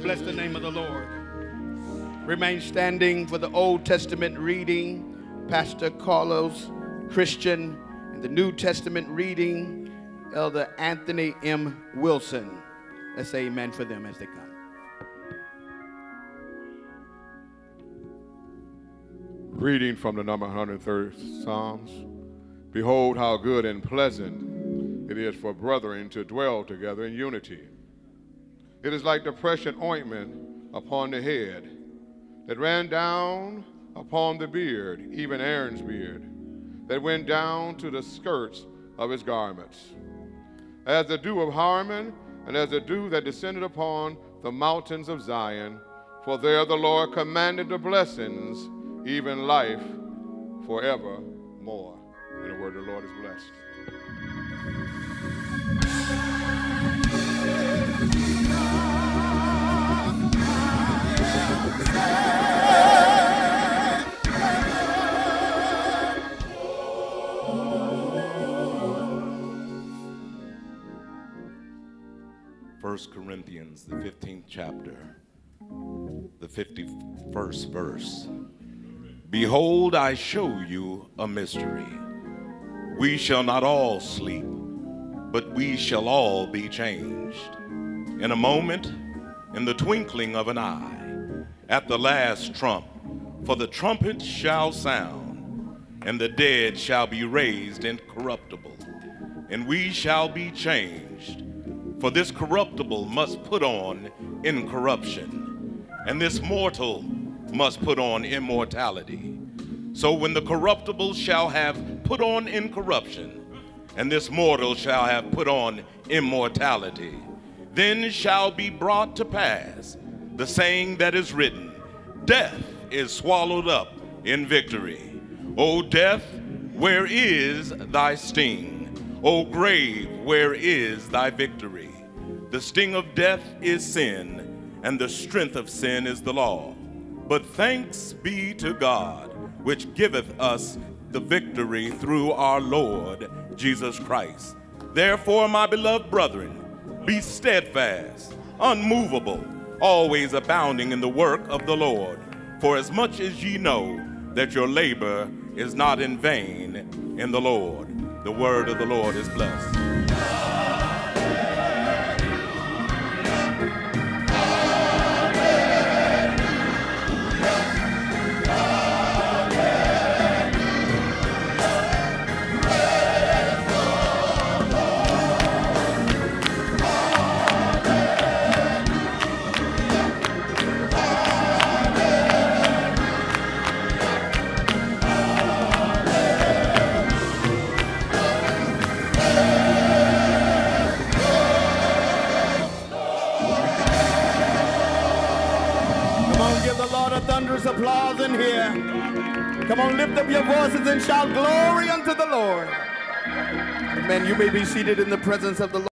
bless the name of the Lord. Remain standing for the Old Testament reading, Pastor Carlos Christian, and the New Testament reading, Elder Anthony M. Wilson. Let's say amen for them as they come. Reading from the number 103rd Psalms. Behold, how good and pleasant it is for brethren to dwell together in unity. It is like the precious ointment upon the head that ran down upon the beard, even Aaron's beard, that went down to the skirts of his garments. As the dew of Hermon, and as the dew that descended upon the mountains of Zion, for there the Lord commanded the blessings, even life forevermore. And the word of the Lord is blessed. First Corinthians, the 15th chapter, the 51st verse. Behold, I show you a mystery. We shall not all sleep, but we shall all be changed. In a moment, in the twinkling of an eye, at the last trump, for the trumpet shall sound, and the dead shall be raised incorruptible, and we shall be changed. For this corruptible must put on incorruption, and this mortal must put on immortality. So when the corruptible shall have put on incorruption, and this mortal shall have put on immortality, then shall be brought to pass the saying that is written Death is swallowed up in victory. O death, where is thy sting? O grave, where is thy victory? The sting of death is sin, and the strength of sin is the law. But thanks be to God, which giveth us the victory through our Lord Jesus Christ. Therefore, my beloved brethren, be steadfast, unmovable, always abounding in the work of the Lord. For as much as ye know that your labor is not in vain in the Lord. The word of the Lord is blessed. Give the Lord a thunderous applause in here. Come on, lift up your voices and shout glory unto the Lord. Amen. You may be seated in the presence of the Lord.